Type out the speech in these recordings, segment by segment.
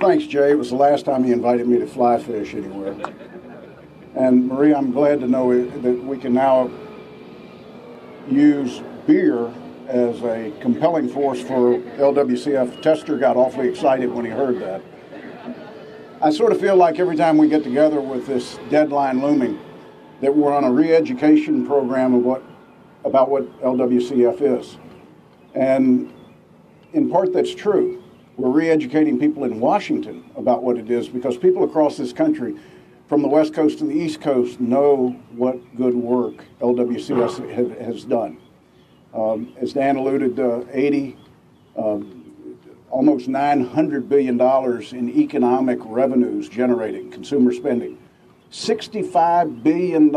Thanks, Jay. It was the last time you invited me to fly fish anywhere. And Maria, I'm glad to know that we can now use beer as a compelling force for LWCF. Tester got awfully excited when he heard that. I sort of feel like every time we get together with this deadline looming, that we're on a re-education program of what about what LWCF is. And in part, that's true. We're re educating people in Washington about what it is because people across this country, from the West Coast to the East Coast, know what good work LWCF has done. Um, as Dan alluded, uh, 80, um, almost $900 billion in economic revenues generating, consumer spending, $65 billion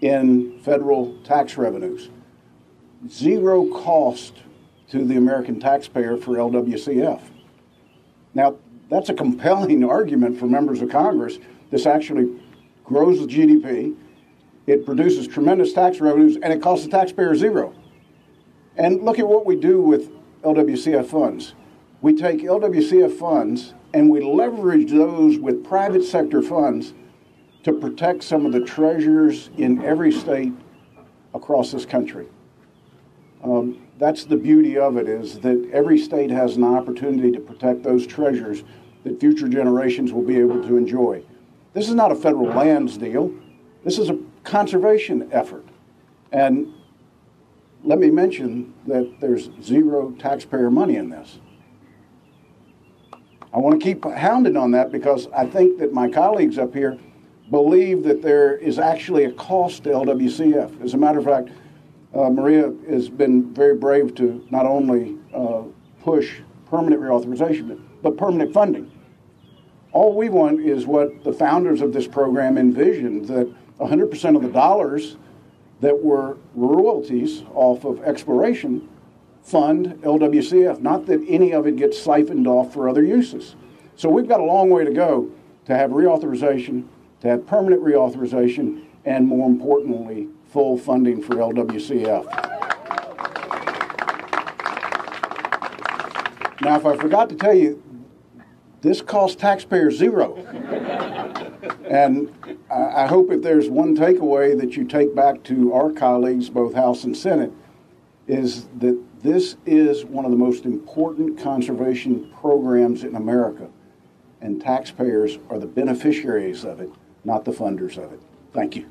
in federal tax revenues, zero cost to the American taxpayer for LWCF. Now, that's a compelling argument for members of Congress. This actually grows the GDP, it produces tremendous tax revenues, and it costs the taxpayer zero. And look at what we do with LWCF funds. We take LWCF funds and we leverage those with private sector funds to protect some of the treasures in every state across this country. Um, that's the beauty of it is that every state has an opportunity to protect those treasures that future generations will be able to enjoy. This is not a federal lands deal. This is a conservation effort. And let me mention that there's zero taxpayer money in this. I want to keep hounding on that because I think that my colleagues up here believe that there is actually a cost to LWCF. As a matter of fact, uh, Maria has been very brave to not only uh, push permanent reauthorization, but permanent funding. All we want is what the founders of this program envisioned that 100% of the dollars that were royalties off of exploration fund LWCF, not that any of it gets siphoned off for other uses. So we've got a long way to go to have reauthorization, to have permanent reauthorization, and more importantly, full funding for LWCF. Now, if I forgot to tell you, this costs taxpayers zero. and I hope if there's one takeaway that you take back to our colleagues, both House and Senate, is that this is one of the most important conservation programs in America, and taxpayers are the beneficiaries of it, not the funders of it. Thank you.